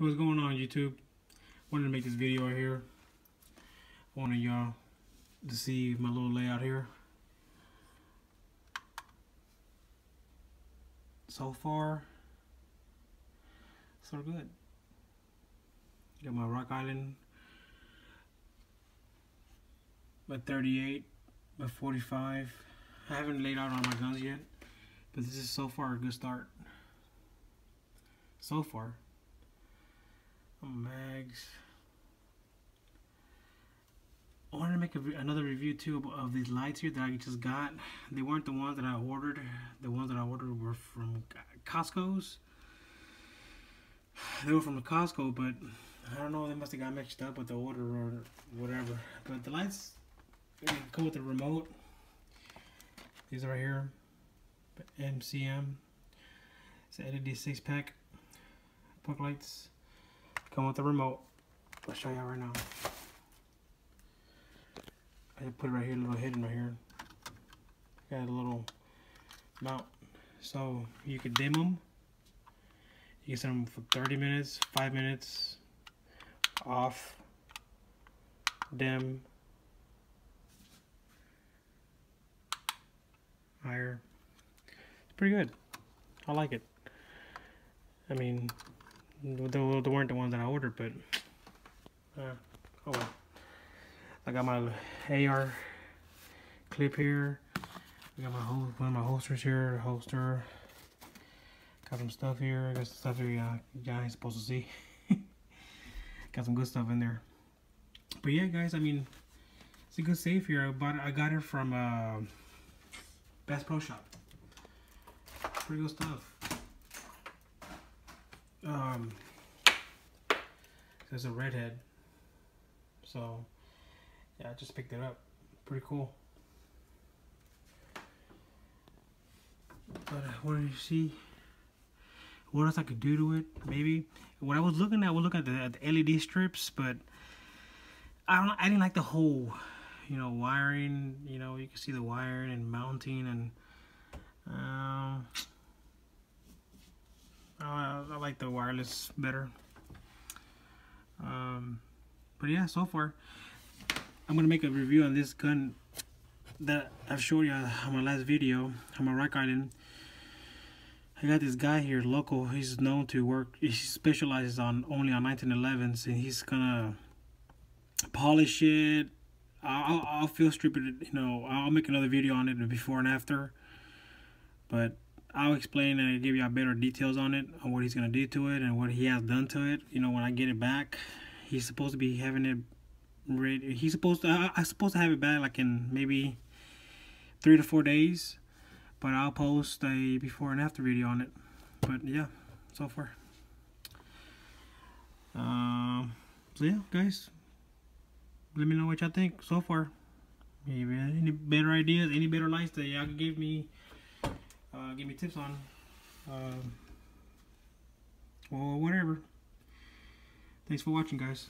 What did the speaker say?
what's going on YouTube? Wanted to make this video here. Wanted y'all uh, to see my little layout here. So far so good. Got my rock island my 38 my 45 I haven't laid out all my guns yet but this is so far a good start. So far Oh, mags. I wanted to make a, another review too of these lights here that I just got. They weren't the ones that I ordered. The ones that I ordered were from Costco's. They were from Costco, but I don't know. They must have got mixed up with the order or whatever. But the lights come with the remote. These are right here. MCM. It's an LED six pack. Puck lights. Come with the remote. I'll show y'all right now. I put it right here, a little hidden right here. Got a little mount. So you can dim them. You can set them for 30 minutes, 5 minutes, off, dim, higher. It's pretty good. I like it. I mean, they, weren't the ones that I ordered, but uh, oh well. I got my AR clip here. I got my one of my holsters here, holster. Got some stuff here. I got some stuff here uh, you ain't supposed to see. got some good stuff in there. But yeah, guys, I mean, it's a good safe here. I bought, I got it from uh, Bass Pro Shop. Pretty good stuff um, there's a redhead. So, yeah, I just picked it up. Pretty cool. But uh, what do you see? What else I could do to it? Maybe. What I was looking at, was looking at the, at the LED strips, but I don't. I didn't like the whole, you know, wiring. You know, you can see the wiring and mounting and. Um, uh, I like the wireless better. Um, but yeah, so far, I'm gonna make a review on this gun that I've showed you on my last video on my Rock Island. I got this guy here, local. He's known to work. He specializes on only on 1911s, and he's gonna polish it. I'll, I'll field strip it. You know, I'll make another video on it before and after. But I'll explain and give you better details on it, on what he's gonna do to it and what he has done to it. You know, when I get it back, he's supposed to be having it ready. He's supposed to. I, I'm supposed to have it back like in maybe three to four days, but I'll post a before and after video on it. But yeah, so far. Um. So yeah, guys, let me know what y'all think so far. Maybe any better ideas, any better lights that y'all can give me uh, give me tips on uh, or whatever. Thanks for watching, guys.